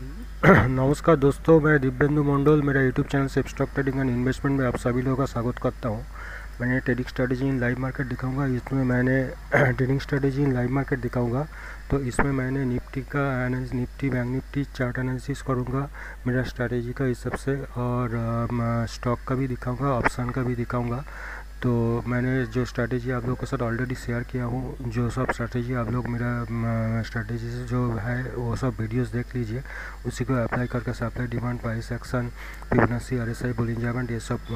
नमस्कार दोस्तों, मैं दिव्येंदु मंडल, मेरा यूट्यूब चैनल से स्टॉक ट्रेडिंग एंड इन्वेस्टमेंट में आप सभी लोगों का स्वागत करता हूँ। मैंने trading strategy in live market दिखाऊँगा। इसमें मैंने trading strategy in live market दिखाऊँगा। तो इसमें मैंने निफ्टी का analysis Nifty bank Nifty chart analysis करूँगा। मेरा स्ट्रैटेजी का इस सबसे और स्टॉक का भी दिखाऊँगा ऑप्शन का भी दिखाऊँगा। तो मैंने जो स्ट्रैटेजी आप लोग के साथ ऑलरेडी शेयर किया हूँ, जो सब स्ट्रैटेजी आप लोग मेरा स्ट्रैटेजी जो है, वो सब वीडियोस देख लीजिए। उसी को अप्लाई करके supply demand price action Fibonacci R S I Bollinger ये सब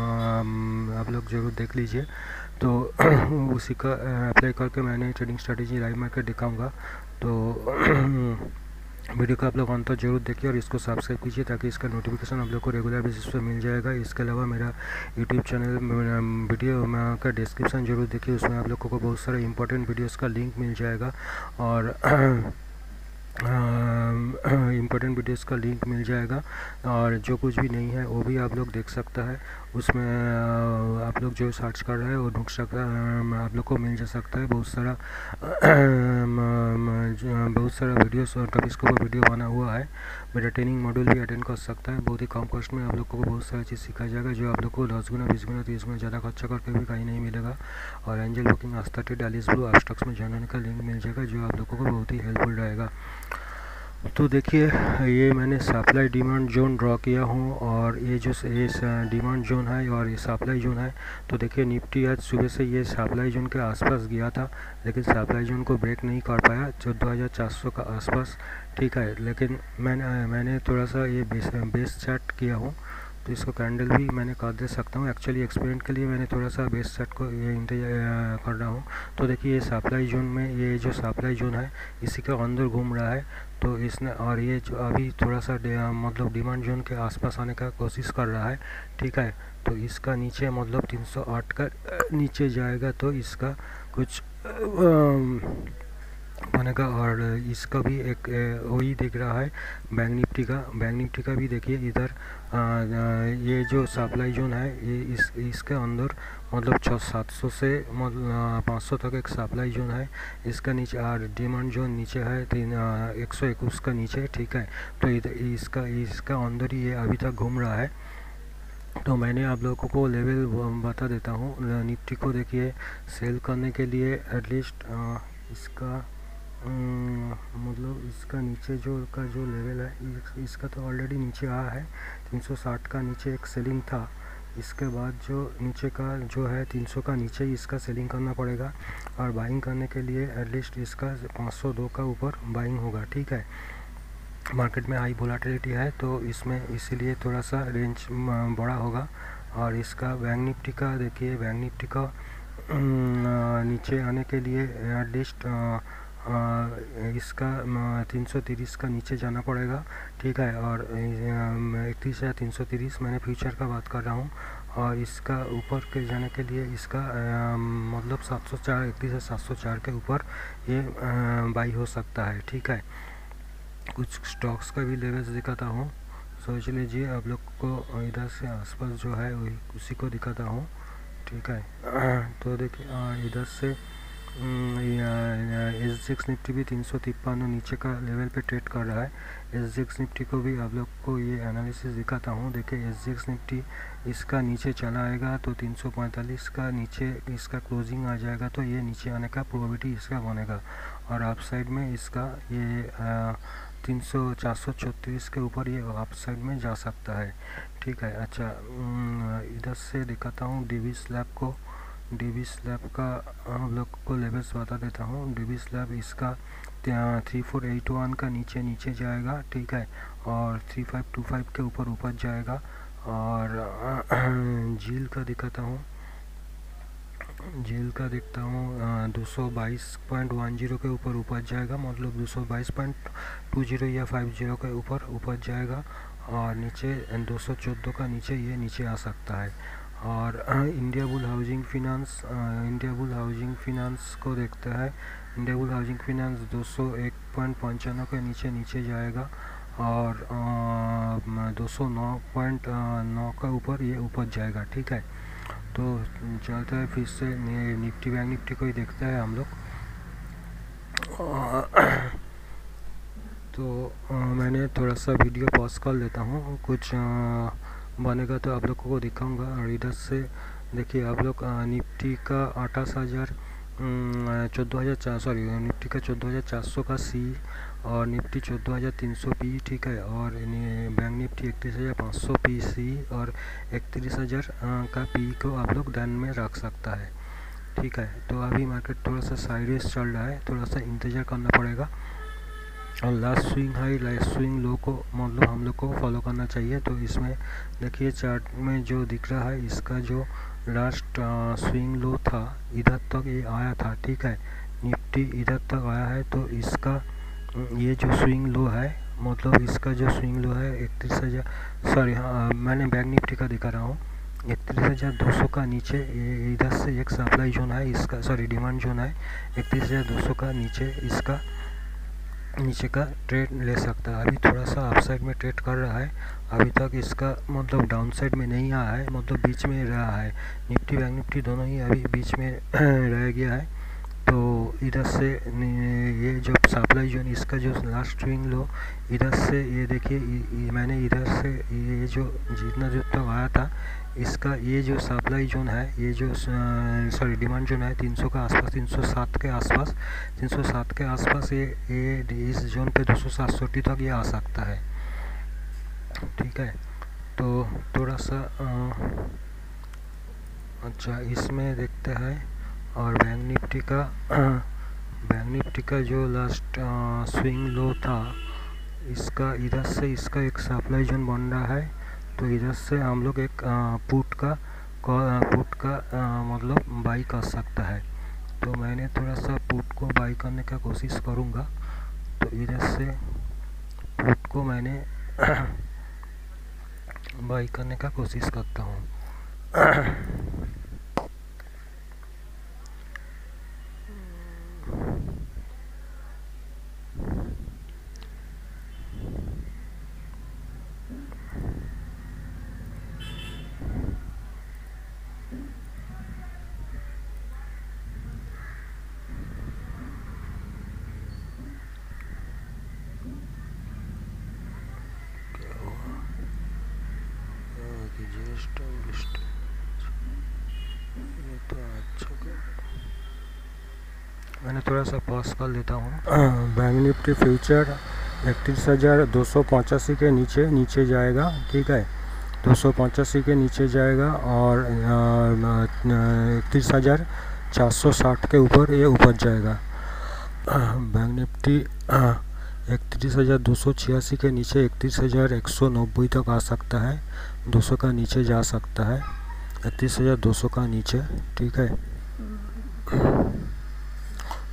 आप लोग ज़रूर देख लीजिए। तो उसी का अप्लाई करके मैंने ट्रेडिंग स्ट्रैटेजी लाइव मार्केट दिखाऊँगा। तो वीडियो को आप लोग अंतर ज़रूर देखिए और इसको सब्सक्राइब कीजिए ताकि इसका नोटिफिकेशन आप लोग को रेगुलर बेसिस पर मिल जाएगा। इसके अलावा मेरा यूट्यूब चैनल वीडियो का डिस्क्रिप्शन ज़रूर देखिए, उसमें आप लोगों को बहुत सारे इंपॉर्टेंट वीडियोज़ का लिंक मिल जाएगा और इम्पोर्टेंट वीडियोस का लिंक मिल जाएगा और जो कुछ भी नहीं है, वो भी आप लोग देख सकता है। उसमें आप लोग जो सर्च कर रहे हैं, वो ढूंढ सकता है आप लोग को मिल जा सकता है। बहुत सारा बहुत सारा वीडियोस और टॉपिक्स के ऊपर वीडियो बना हुआ है। मेरा ट्रेनिंग मॉड्यूल भी अटेंड कर सकता है। बहुत ही कम कॉस्ट में आप लोग को बहुत सारा चीज़ सिखाया जाएगा, जो आप लोग को दस गुना, बीस गुना, तीस गुना ज़्यादा खर्चा करके भी कहीं नहीं मिलेगा। और एंजल बुकिंग आस्था टेड एलिस ब्लू स्टॉक्स में जानने का लिंक मिल जाएगा, जो आप लोगों को बहुत ही हेल्पफुल रहेगा। तो देखिए, ये मैंने सप्लाई डिमांड जोन ड्रॉ किया हूँ और ये जो ये डिमांड जोन है और ये सप्लाई जोन है तो देखिए निफ्टी आज सुबह से ये सप्लाई जोन के आसपास गया था, लेकिन सप्लाई जोन को ब्रेक नहीं कर पाया, चौदह हज़ार चार सौ का आसपास, ठीक है, लेकिन मैंने मैंने थोड़ा सा ये बेस बेस चार्ट किया हूँ तो इसको कैंडल भी मैंने कर दे सकता हूँ। एक्चुअली एक्सपेरिमेंट के लिए मैंने थोड़ा सा बेस सेट को ये कर रहा हूँ। तो देखिए, ये सप्लाई जोन में ये जो सप्लाई जोन है, इसी के अंदर घूम रहा है। तो इसने, और ये जो अभी थोड़ा सा मतलब डिमांड जोन के आसपास आने का कोशिश कर रहा है। ठीक है? तो इसका नीचे मतलब 308 का नीचे जाएगा तो इसका कुछ बनेगा और इसका भी एक वही दिख रहा है, बैंक निफ्टी का। बैंक निफ्टी का भी देखिए, इधर ये जो सप्लाई जोन है, ये इस, इसके अंदर मतलब छः सात सौ से पाँच सौ तक एक सप्लाई जोन है। इसका नीचे, और डिमांड जोन नीचे है, तीन एक सौ इक्कीस का नीचे, ठीक है। तो इधर, इसका इसका अंदर ही ये अभी तक घूम रहा है। तो मैंने आप लोगों को लेवल बता देता हूँ। निफ्टी को देखिए, सेल करने के लिए एटलीस्ट इसका मतलब इसका नीचे जो का जो लेवल है इसका तो ऑलरेडी नीचे आया है। 360 का नीचे एक सेलिंग था। इसके बाद जो नीचे का जो है 300 का नीचे इसका सेलिंग करना पड़ेगा। और बाइंग करने के लिए एटलीस्ट इसका 502 का ऊपर बाइंग होगा, ठीक है? मार्केट में हाई वोलाटिलिटी है तो इसमें इसीलिए थोड़ा सा रेंज बड़ा होगा। और इसका बैंक निफ्टी का देखिए बैंक निफ्टी का नीचे आने के लिए एटलीस्ट इसका तीन सौ तीस का नीचे जाना पड़ेगा, ठीक है? और इकतीस या तीन सौ तीस, मैंने फ्यूचर का बात कर रहा हूँ। और इसका ऊपर के जाने के लिए इसका मतलब सात सौ चार, इकतीस या सात सौ चार के ऊपर ये बाई हो सकता है, ठीक है? कुछ स्टॉक्स का भी लेवल्स दिखाता हूँ। सोच लीजिए, आप लोग को इधर से आसपास जो है, वही उसी को दिखाता हूँ, ठीक है? तो देखिए इधर से एस सिक्स निफ्टी भी तीन सौ तिप्पन नीचे का लेवल पे ट्रेड कर रहा है। एस सिक्स निफ्टी को भी आप लोग को ये एनालिसिस दिखाता हूँ। देखिए एस सिक्स निफ्टी इसका नीचे चला आएगा तो 345 का नीचे इसका क्लोजिंग आ जाएगा तो ये नीचे आने का प्रोबेबिलिटी इसका बनेगा। और आप साइड में इसका ये तीन सौ चार सौ चौतीस के ऊपर ये आप साइड में जा सकता है। ठीक है अच्छा इधर से दिखाता हूँ डी स्लैब को। डी स्लैब का हम लोग को लेवल्स बता देता हूँ। डी स्लैब इसका थ्री फोर एट वन का नीचे नीचे जाएगा, ठीक है? और थ्री फाइव टू फाइव के ऊपर ऊपर जाएगा। और, झील का दिखाता हूँ। झील का देखता हूँ दो सौ बाईस पॉइंट वन ज़ीरो के ऊपर ऊपर जाएगा। मतलब दो सौ बाईस पॉइंट टू ज़ीरो या फाइव ज़ीरो के ऊपर ऊपर जाएगा। और नीचे दो सौ चौदह का नीचे ये नीचे आ सकता है। और India bull housing finance India bull housing finance को देखते हैं। इंडिया बुल हाउसिंग फिनांस दो सौ एक पॉइंट पंचानवे के नीचे नीचे जाएगा और दो सौ नौ पॉइंट नौ का ऊपर ये ऊपर जाएगा ठीक है? तो चलते हैं फिर से निफ्टी बैंक निफ्टी को ही देखते हैं हम लोग। तो आ, मैंने थोड़ा सा वीडियो पॉज कर लेता हूँ कुछ आ, बनेगा तो आप लोगों को दिखाऊँगा इधर से। देखिए, आप लोग निफ्टी का अट्ठाईस हज़ार चौदह हज़ार चार सॉरी निफ्टी का चौदह हज़ार चार सौ का सी और निफ्टी चौदह हज़ार तीन सौ पी ठीक है? और बैंक निफ्टी इकतीस हज़ार पाँच सौ पी सी और इकतीस हज़ार का पी को आप लोग ध्यान में रख सकता है, ठीक है? तो अभी मार्केट थोड़ा सा साइडवेज चल रहा है, थोड़ा सा इंतज़ार करना पड़ेगा। और last swing high last swing low को मतलब हम लोग को फॉलो करना चाहिए। तो इसमें देखिए चार्ट में जो दिख रहा है, इसका जो लास्ट स्विंग लो था, इधर तक तो ये आया था, ठीक है? निफ्टी इधर तक तो आया है तो इसका, ये जो स्विंग लो है मतलब इसका जो स्विंग लो है, इकतीस हज़ार सॉरी हाँ मैंने बैंक निफ्टी का दिखा रहा हूँ। इकतीस हज़ार दो सौ का नीचे इधर से एक सप्लाई जोन है, इसका सॉरी डिमांड जोन है, इकतीस हज़ार दो सौ का नीचे इसका नीचे का ट्रेड ले सकता है। अभी थोड़ा सा अपसाइड में ट्रेड कर रहा है। अभी तक इसका मतलब डाउन साइड में नहीं आया है मतलब बीच में रहा है। निफ्टी, बैंक निफ्टी दोनों ही अभी बीच में रह गया है। तो इधर से ये जो सप्लाई जोन इसका जो लास्ट स्विंग लो, इधर से ये देखिए मैंने इधर से ये जो जितना जो तक तो आया था इसका ये जो सप्लाई जोन है ये जो सॉरी डिमांड जोन है 300 का आसपास 307 के आसपास 307 के आसपास ये ये इस जोन पे दो सौ तक ये आ सकता है। ठीक है? तो थोड़ा सा आ, अच्छा इसमें देखते हैं और बैंक निफ्टी का बैंक निफ्टी का जो लास्ट आ, स्विंग लो था इसका इधर से इसका एक सप्लाई जोन बन रहा है। तो इधर से हम लोग एक पुट का पुट का मतलब बाई कर सकता है। तो मैंने थोड़ा सा पुट को बाई करने का कोशिश करूँगा। तो इधर से पुट को मैंने बाई करने का कोशिश करता हूँ। तो अच्छा मैंने थोड़ा सा पॉज कर लेता हूँ। बैंक निफ्टी फ्यूचर इकतीस हज़ार दो सौ पचासी के नीचे नीचे जाएगा, ठीक है? दो सौ पचासी के नीचे जाएगा और इकतीस हज़ार चार सौ साठ के ऊपर ये ऊपर जाएगा। बैंक निफ्टी इकतीस हज़ार दो सौ छियासी के नीचे इकतीस हज़ार एक सौ नब्बे तक आ सकता है। दो सौ का नीचे जा सकता है। इकतीस हज़ार दो सौ का नीचे, ठीक है।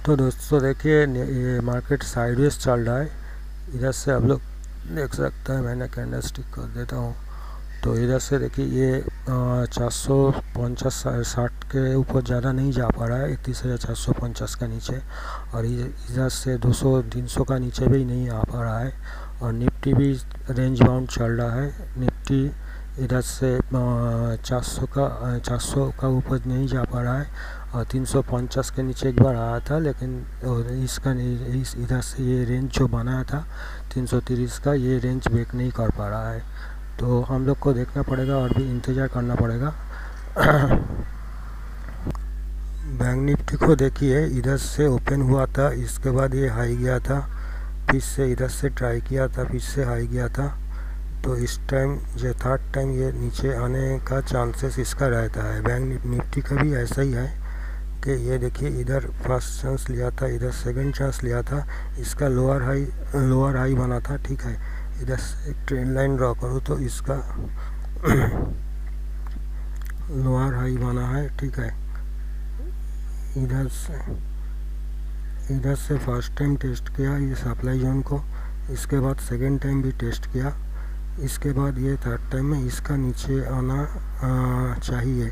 तो दोस्तों देखिए, ये मार्केट साइडवेज चल रहा है। इधर से आप लोग देख सकते हैं, मैंने कैंडल स्टिक कर देता हूँ। तो इधर से देखिए ये चार सौ पचास साठ के ऊपर ज़्यादा नहीं जा पा रहा है, इकतीस हज़ार चार सौ पचास का नीचे। और इधर से दो सौ, तीन सौ का नीचे भी नहीं आ पा रहा है। और निफ्टी भी रेंज बाउंड चल रहा है। निफ्टी इधर से चार सौ का चार सौ का ऊपर नहीं जा पा रहा है। और तीन सौ पचास के नीचे एक बार आया था, लेकिन इसका इस, इधर से ये रेंज जो बनाया था, तीन सौ तीस का, ये रेंज ब्रेक नहीं कर पा रहा है। तो हम लोग को देखना पड़ेगा और भी इंतज़ार करना पड़ेगा। बैंक निफ्टी को देखिए, इधर से ओपन हुआ था, इसके बाद ये हाई गया था, फिर से इधर से ट्राई किया था, फिर से हाई गया था। तो इस टाइम जो थर्ड टाइम ये नीचे आने का चांसेस इसका रहता है। बैंक निफ्टी का भी ऐसा ही है कि ये देखिए, इधर फ़र्स्ट चांस लिया था, इधर सेकंड चांस लिया था, इसका लोअर हाई लोअर हाई बना था, ठीक है। इधर एक ट्रेन लाइन ड्रॉ करूँ तो इसका लोअर हाई बना है ठीक है। इधर से इधर से फ़र्स्ट टाइम टेस्ट किया ये सप्लाई जोन को इसके बाद सेकेंड टाइम भी टेस्ट किया। इसके बाद ये थर्ड टाइम में इसका नीचे आना आ, चाहिए।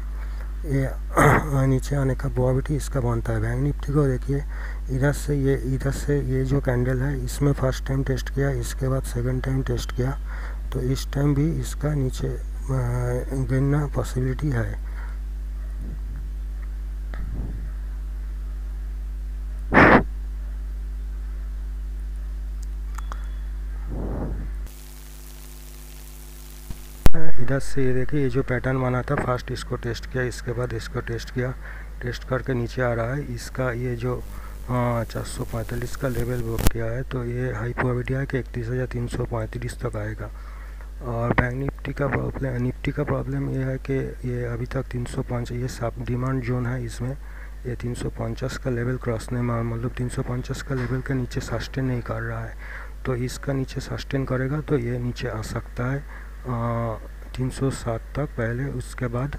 ये नीचे आने का बॉबिटी इसका बनता है बैंक निफ्टी को देखिए, इधर से ये, इधर से ये जो कैंडल है, इसमें फ़र्स्ट टाइम टेस्ट किया, इसके बाद सेकंड टाइम टेस्ट किया तो इस टाइम भी इसका नीचे गिरना पॉसिबिलिटी है। इधर से ये देखिए ये जो पैटर्न बना था फ़र्स्ट इसको टेस्ट किया इसके बाद इसको टेस्ट किया। टेस्ट करके नीचे आ रहा है। इसका ये जो चार सौ पैंतालीस का लेवल बुक किया है तो ये हाई प्रॉफिट है कि इकतीस हज़ार तीन सौ पैंतीस तक आएगा। और बैंक निफ्टी का प्रॉब्लम निफ्टी का प्रॉब्लम ये है कि ये अभी तक तीन सौ पाँच ये सब डिमांड जोन है इसमें। ये तीन सौ पचास का लेवल क्रॉस नहीं मार मतलब तीन सौ पचास का लेवल के नीचे सस्टेन नहीं कर रहा है। तो इसका नीचे सस्टेन करेगा तो ये नीचे आ सकता है। आ, 307 तक पहले उसके बाद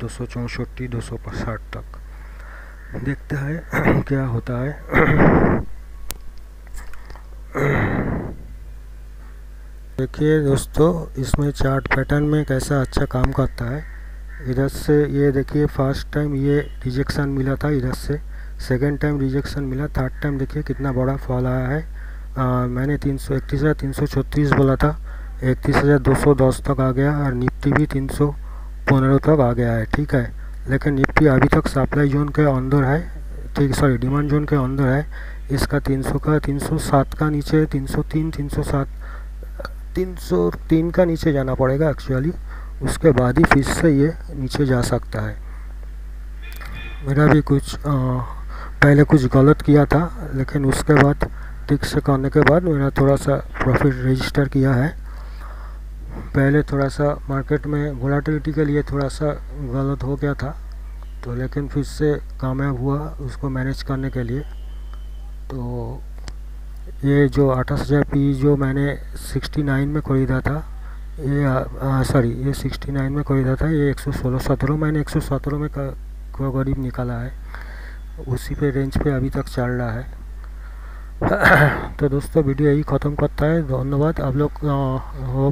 दो सौ चौंसठ दो सौ पसठ तक। देखते हैं क्या होता है। देखिए दोस्तों इसमें चार्ट पैटर्न में कैसा अच्छा काम करता है। इधर से ये देखिए फ़र्स्ट टाइम ये रिजेक्शन मिला था इधर से। सेकेंड टाइम रिजेक्शन मिला थर्ड टाइम देखिए कितना बड़ा फॉल आया है। आ, मैंने तीन सौ इकतीस या तीन सौ छत्तीस बोला था। इकतीस हज़ार दो सौ दस तक आ गया और निफ्टी भी तीन सौ पंद्रह तक आ गया है ठीक है? लेकिन निफ्टी अभी तक सप्लाई जोन के अंदर है ठीक सॉरी डिमांड जोन के अंदर है। इसका 300 का 307 का नीचे 303 307 303 का नीचे जाना पड़ेगा एक्चुअली उसके बाद ही फिर से ये नीचे जा सकता है। मेरा भी कुछ आ, पहले कुछ गलत किया था लेकिन उसके बाद ठीक से करने के बाद मेरा थोड़ा सा प्रॉफिट रजिस्टर किया है। पहले थोड़ा सा मार्केट में वोलाटिलिटी के लिए थोड़ा सा गलत हो गया था तो लेकिन फिर से कामयाब हुआ उसको मैनेज करने के लिए। तो ये जो अट्ठाईस हज़ार पी जो मैंने 69 में ख़रीदा था, ये सॉरी ये 69 में ख़रीदा था, ये 116 सत्रह मैंने 117 में करीब निकाला है। उसी पे रेंज पे अभी तक चल रहा है। तो दोस्तों, वीडियो यही ख़त्म करता है। धन्यवाद। आप लोग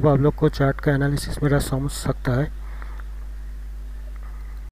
आप लोग को चार्ट का एनालिसिस मेरा समझ सकता है।